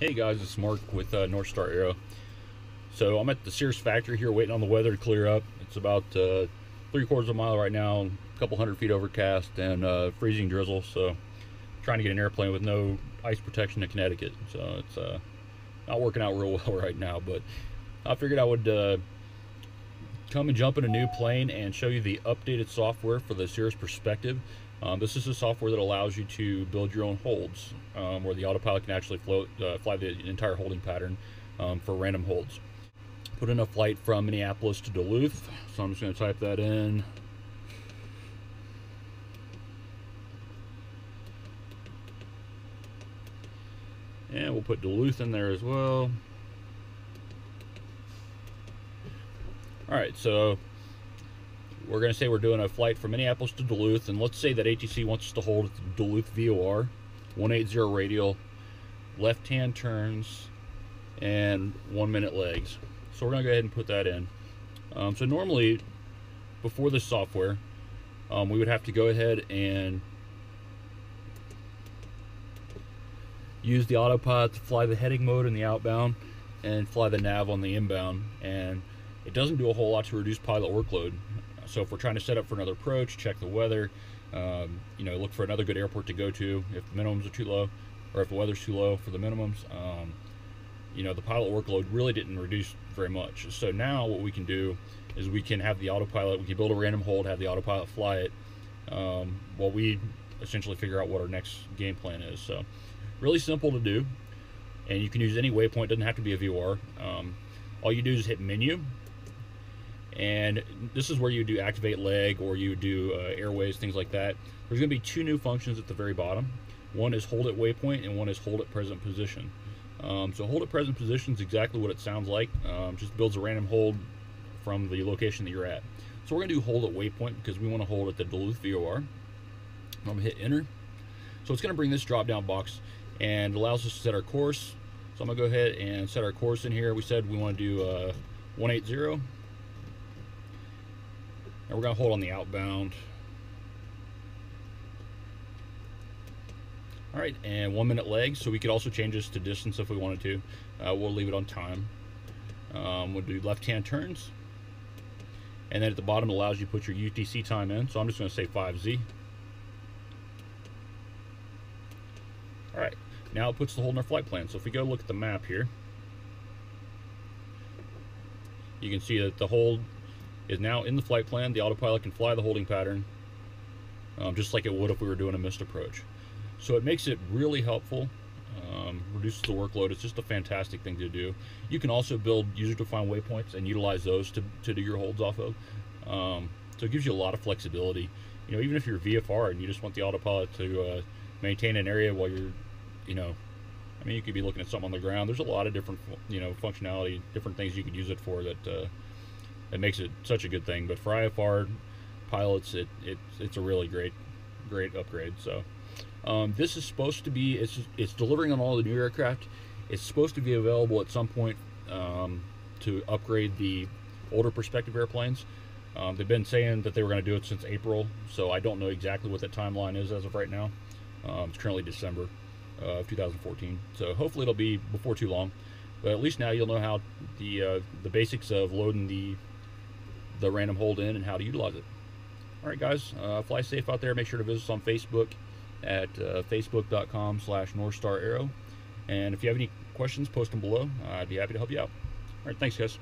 Hey guys, it's Mark with uh, North Star Aero. So I'm at the Cirrus factory here waiting on the weather to clear up. It's about uh, three quarters of a mile right now, a couple hundred feet overcast and uh, freezing drizzle. So trying to get an airplane with no ice protection in Connecticut. So it's uh, not working out real well right now, but I figured I would uh, come and jump in a new plane and show you the updated software for the Cirrus Perspective. Um, this is a software that allows you to build your own holds, um, where the autopilot can actually float, uh, fly the entire holding pattern um, for random holds. Put in a flight from Minneapolis to Duluth, so I'm just going to type that in. And we'll put Duluth in there as well. All right, so we're going to say we're doing a flight from Minneapolis to Duluth, and let's say that ATC wants us to hold Duluth VOR, 180 radial, left-hand turns, and one-minute legs. So we're going to go ahead and put that in. Um, so normally, before this software, um, we would have to go ahead and use the autopilot to fly the heading mode in the outbound and fly the nav on the inbound. And it doesn't do a whole lot to reduce pilot workload. So if we're trying to set up for another approach, check the weather, um, you know, look for another good airport to go to if the minimums are too low, or if the weather's too low for the minimums, um, you know, the pilot workload really didn't reduce very much. So now what we can do is we can have the autopilot, we can build a random hold, have the autopilot fly it, um, while we essentially figure out what our next game plan is. So really simple to do, and you can use any waypoint, doesn't have to be a VOR. Um, all you do is hit menu, and this is where you do activate leg or you do uh, airways things like that. There's going to be two new functions at the very bottom. One is hold at waypoint and one is hold at present position. Um, so hold at present position is exactly what it sounds like. Um, just builds a random hold from the location that you're at. So we're to do hold at waypoint because we want to hold at the Duluth VOR I'm to hit enter. So it's going to bring this drop down box and allows us to set our course. So I'm to go ahead and set our course in here. We said we want to do uh, 180 and we're going to hold on the outbound. All right, and one minute legs, so we could also change this to distance if we wanted to. Uh, we'll leave it on time. Um, we'll do left-hand turns. And then at the bottom it allows you to put your UTC time in, so I'm just going to say 5Z. All right, now it puts the hold in our flight plan. So if we go look at the map here, you can see that the hold is now in the flight plan. The autopilot can fly the holding pattern um, just like it would if we were doing a missed approach. So it makes it really helpful, um, reduces the workload. It's just a fantastic thing to do. You can also build user-defined waypoints and utilize those to, to do your holds off of. Um, so it gives you a lot of flexibility. You know, even if you're VFR and you just want the autopilot to uh, maintain an area while you're, you know, I mean, you could be looking at something on the ground. There's a lot of different, you know, functionality, different things you could use it for that uh, it makes it such a good thing. But for IFR pilots, it, it it's a really great great upgrade. So um, this is supposed to be it's it's delivering on all the new aircraft. It's supposed to be available at some point um, to upgrade the older perspective airplanes. Um, they've been saying that they were going to do it since April, so I don't know exactly what that timeline is as of right now. Um, it's currently December of 2014, so hopefully it'll be before too long. But at least now you'll know how the uh, the basics of loading the the random hold in and how to utilize it. All right, guys, uh, fly safe out there. Make sure to visit us on Facebook at uh, facebook.com slash northstaraero. And if you have any questions, post them below. I'd be happy to help you out. All right, thanks, guys.